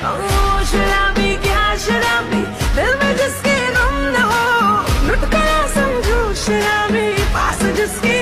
शराबी क्या शराबी? दिल में जिसके गम न हो लुटका समझो शराबी पास जिसके